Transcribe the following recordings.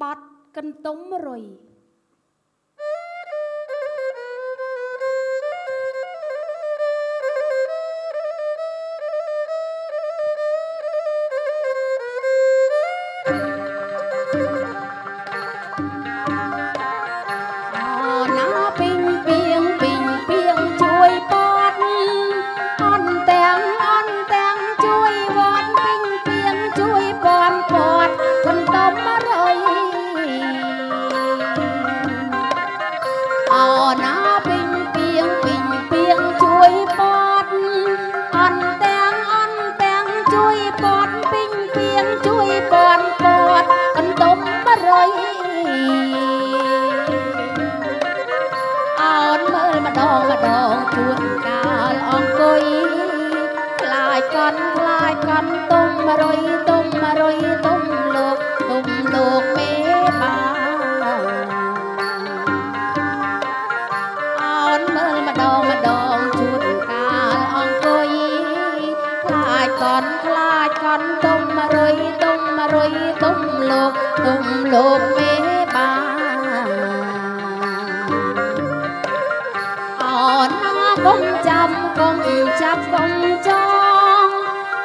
បត់កន្ទុំរុយ ជួយពាន់ពាត់កន្ទុំរយអោនមើលម្ដងម្ដងជួនកាលអង្គុយខ្លាចកន់ខ្លាចកន់ thùng lột mê bà. Ở nó cũng chăm cũng chăm cũng cho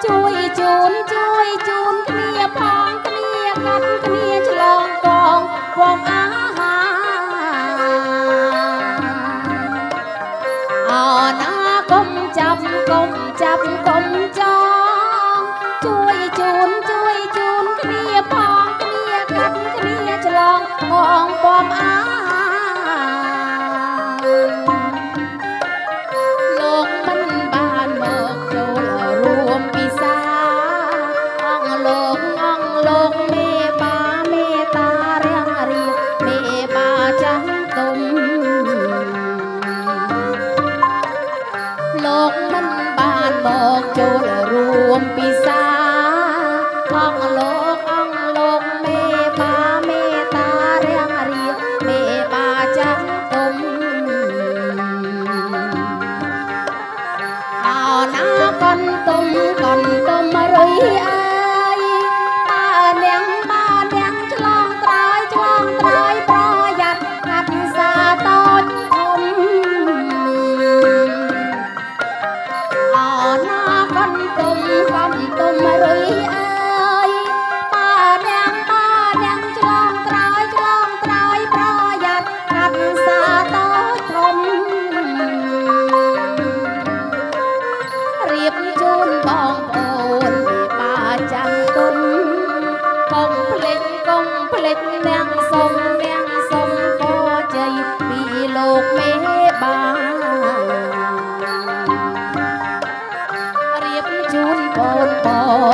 chui, chốn chui, chốn kia phong kia ngắt kia cho lòng con con á hà ở nó chăm, cũng chăm, cũng cho លោកចូលរួមពិសាអង្គលោកអង្គលោកមេបាមេតារាំងរៀបមេបាចាស់ទុំអោណាកុនទុំកុនទុំរុយអា ចិត្តទាំងសុំទាំងសុំពរជ័យពីលោកមេបារៀបជូនបងប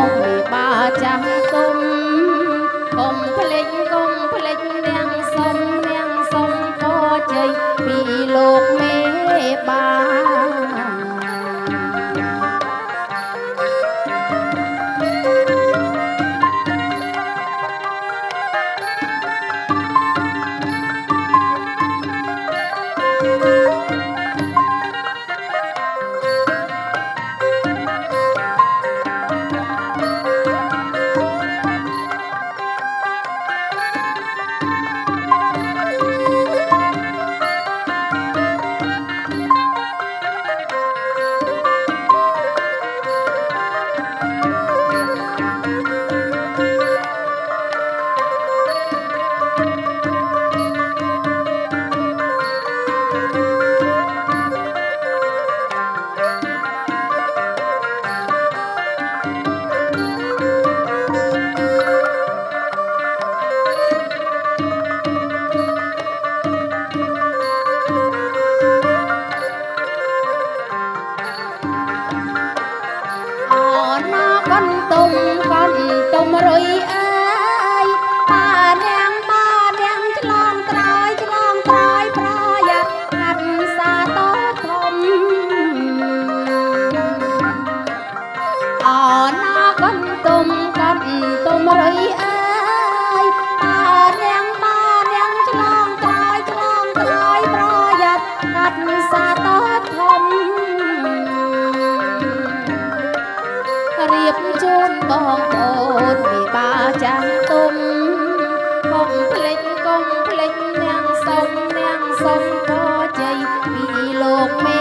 ងមេបាចាំគុំគុំភ្លេច ណាកាន់ទុំកាត់ទុំរីអើយបាននាងបាននាងឆ្លងក្រោយឆ្លងក្រោយប្រយ័ត្នកាត់សាតធំរៀបជូនបងប្អូនមេបាចាំងទុំហុកភ្លេចកុំភ្លេចនាងសុំនាងសុំក៏ជ័យពីលោកមេ